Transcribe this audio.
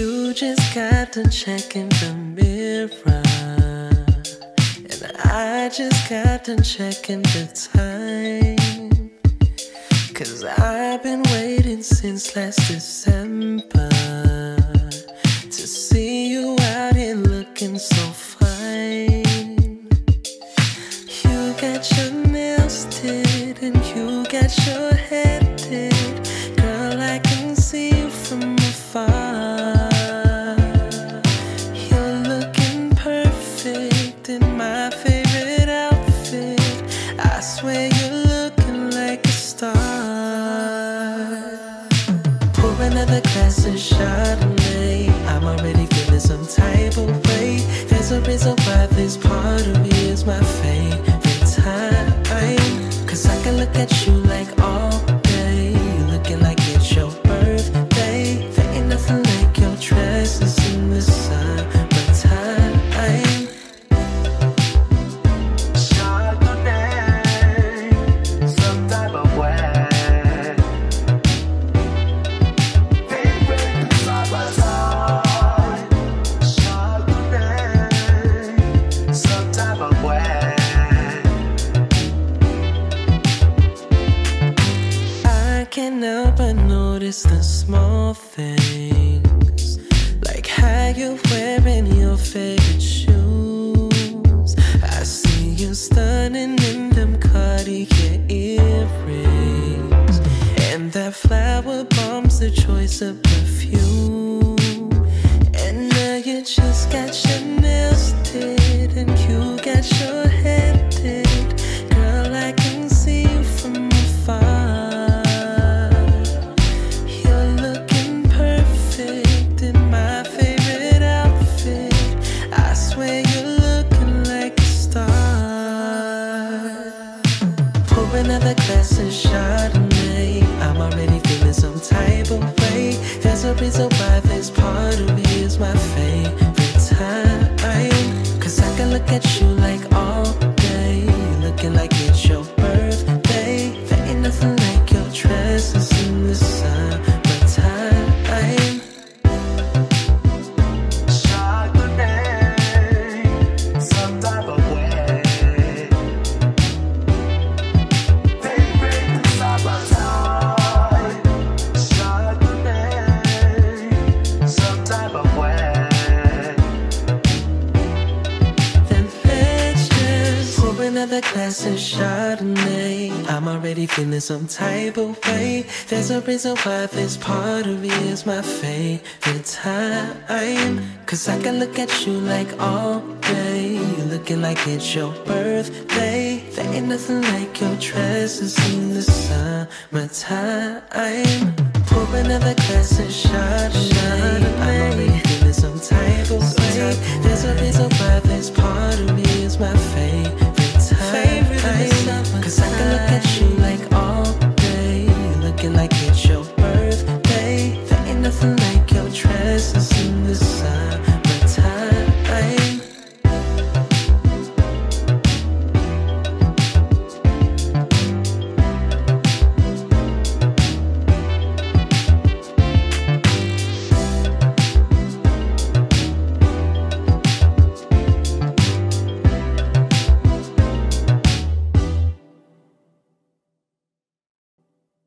You just got to check in the mirror. And I just got to check in the time. Cause I've been waiting since last December to see you out here looking so fine. You got your nails did and you got your hair another glass of Chardonnay. I'm already feeling some type of way. There's a reason why this part of me can't help but notice the small things, like how you're wearing your favorite shoes. I see you stunning in them Cartier earrings, and that Flowerbomb's the choice of perfume. Reason why this part of me is my favorite I can look at you another glass of Chardonnay. I'm already feeling some type of way. There's a reason why this part of me is my favorite time. Cause I can look at you like all day. You're looking like it's your birthday. There ain't nothing like your dresses in the summertime. Pour another glass of Chardonnay. I'm already feeling some type of way. There's a reason why this part like it should.